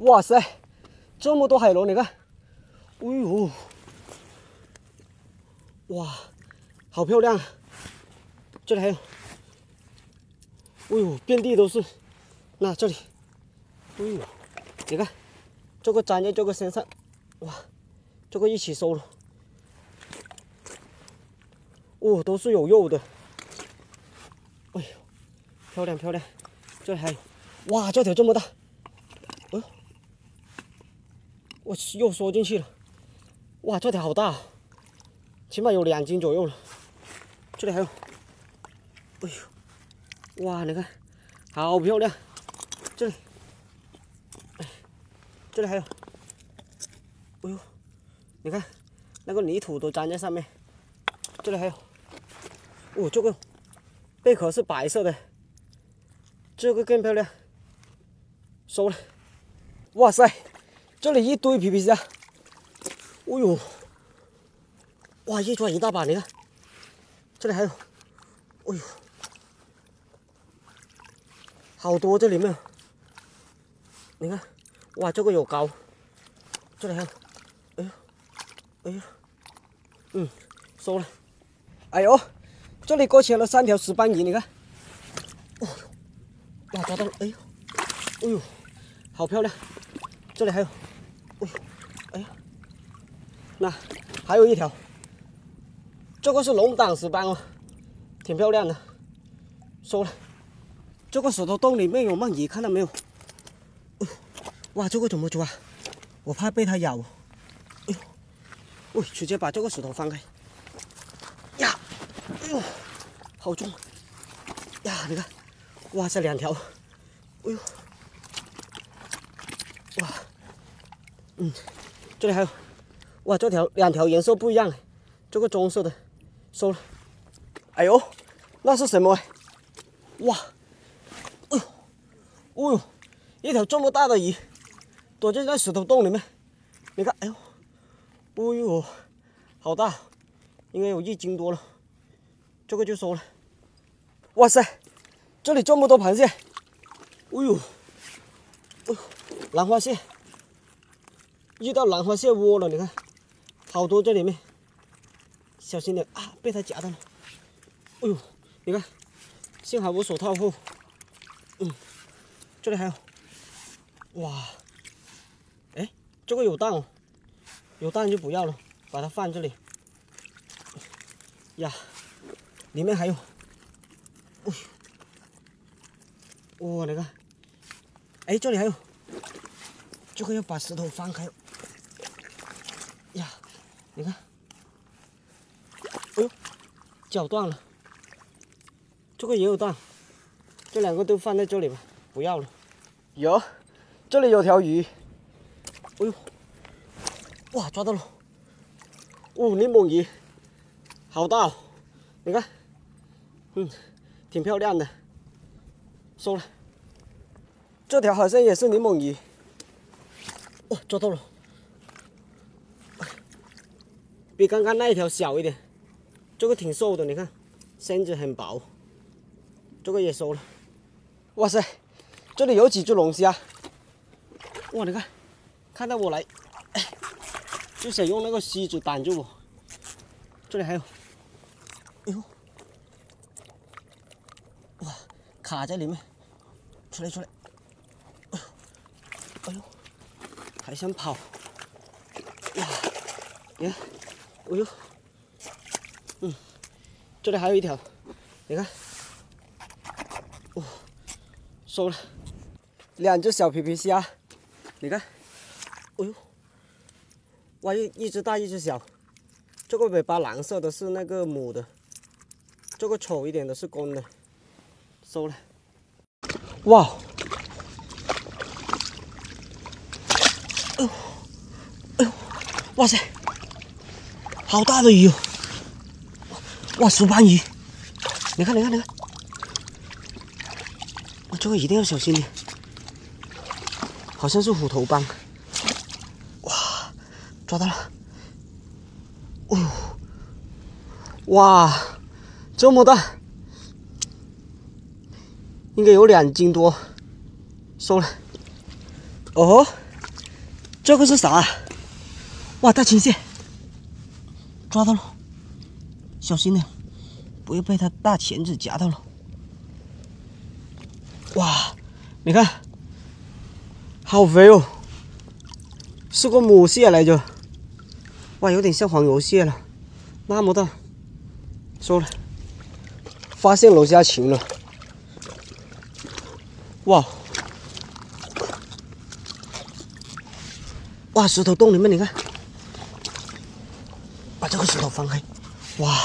哇塞，这么多海螺，你看，哎呦，哇，好漂亮！这里还有，哎呦，遍地都是。那这里，哎呦，你看，这个粘在这个身上，哇，这个一起收了。哦，都是有肉的。哎呦，漂亮漂亮！这里还有，哇，这条这么大，哦，我又缩进去了。哇，这条好大，起码有两斤左右了。这里还有，哎呦，哇，你看，好漂亮。这里，哎，这里还有，哎呦，你看，那个泥土都粘在上面。这里还有。哦，这个贝壳是白色的，这个更漂亮。收了，哇塞，这里一堆皮皮虾，哦呦，哇，一抓一大把，你看，这里还有，哦呦，好多这里面，你看，哇，这个有膏，这里还有，哎呦，哎呦，嗯，收了，哎呦。这里搁起了三条石斑鱼，你看，哦。呦，哇，抓到了，哎呦，哎呦，好漂亮！这里还有，那还有一条，这个是龙胆石斑哦，挺漂亮的，收了。这个石头洞里面有鳗鱼，看到没有？哇，这个怎么抓？我怕被它咬。哎呦，喂，直接把这个石头翻开。呀，哎呦！好重呀！你看，哇塞，两条，哎呦，哇，嗯，这里还有，哇，这条两条颜色不一样，这个棕色的，收了。哎呦，那是什么？哇，哎呦，哦呦，一条这么大的鱼，躲进那石头洞里面。你看，哎呦，哦呦，好大，应该有一斤多了。这个就收了。哇塞，这里这么多螃蟹！哎呦，哎呦，兰花蟹，遇到兰花蟹窝了，你看，好多这里面，小心点啊，被它夹到了。哎呦，你看，幸好我手套厚。嗯，这里还有，哇，哎，这个有蛋哦，有蛋就不要了，把它放这里。呀。里面还有，哦，哇，你看，哎，这里还有，这个要把石头翻开，你看，哎呦，脚断了，这个也有断，这两个都放在这里吧，不要了。有，这里有条鱼，哎呦，哇，抓到了，哦，柠檬鱼，好大哦，你看。嗯，挺漂亮的，收了。这条好像也是柠檬鱼，哦，抓到了，比刚刚那一条小一点。这个挺瘦的，你看，身子很薄。这个也收了。哇塞，这里有几只龙虾。哇，你看，看到我来，就想用那个锡纸挡住我。这里还有，哎呦。哇卡在里面，出来出来！哎呦，还想跑！呀，呀，哎呦，嗯，这里还有一条，你看，哦，收了，两只小皮皮虾，你看，哎呦，哇，一一只大一只小，这个尾巴蓝色的是那个母的，这个丑一点的是公的。收了，哇！哎呦，哎呦，哇塞，好大的鱼哦！哇，石斑鱼，你看，你看，你看，哇这个一定要小心点，好像是虎头斑。哇，抓到了！哦，哇，这么大！应该有两斤多，收了。哦，这个是啥？哇，大青蟹，抓到了，小心点，不要被它大钳子夹到了。哇，你看，好肥哦，是个母蟹来着。哇，有点像黄油蟹了，那么大，收了。发现龙虾群了，哇！哇，石头洞里面你看，这个石头放开，哇！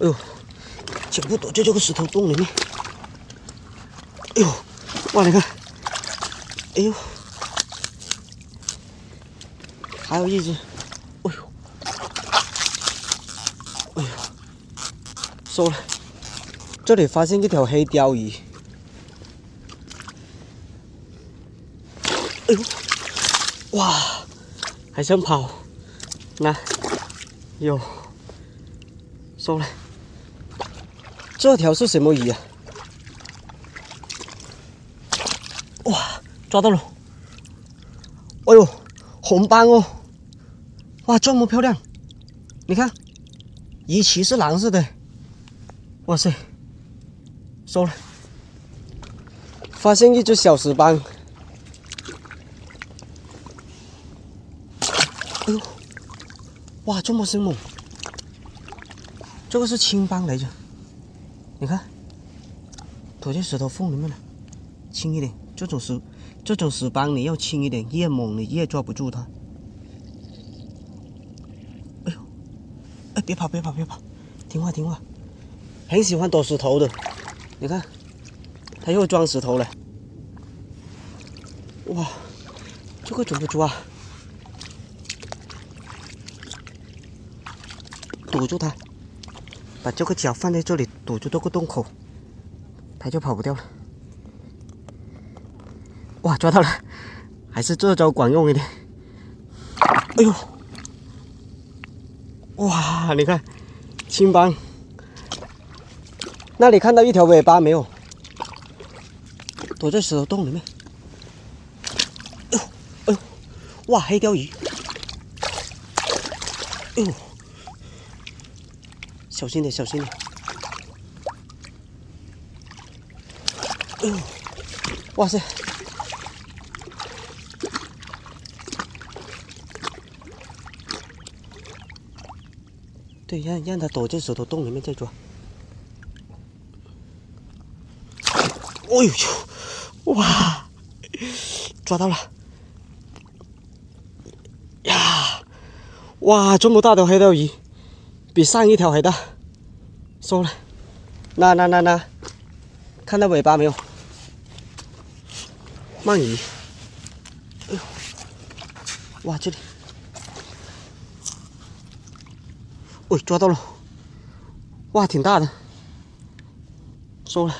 哎呦，全部躲在这个石头洞里面。哎呦，哇，你看，哎呦，还有一只，哎呦，哎呦，收了。这里发现一条黑鲷鱼，哎呦，哇，还想跑，那有收了。这条是什么鱼啊？哇，抓到了！哎呦，红斑哦！哇，这么漂亮！你看，鱼鳍是蓝色的。哇塞！收了，发现一只小石斑。哎呦，哇，这么生猛！这个是青斑来着，你看，躲在石头缝里面了，轻一点。这种石，这种石斑你要轻一点，越猛你越抓不住它。哎呦，哎，别跑，别跑，别跑，听话，听话，很喜欢躲石头的。你看，他又装石头了。哇，这个怎么抓？堵住它，把这个脚放在这里，堵住这个洞口，它就跑不掉了。哇，抓到了，还是这招管用一点。哎呦，哇，你看，青斑。那里看到一条尾巴没有？躲在石头洞里面。哎呦，哎呦，哇，黑鲷鱼！哎呦，小心点，小心点！哎呦，哇塞！对，让让它躲在石头洞里面再抓。哎呦呦，哇，抓到了！呀，哇，这么大的黑鲷鱼，比上一条还大，收了。那那那那，看到尾巴没有？鳗鱼。哎呦，哇，这里，喂，抓到了！哇，挺大的，收了。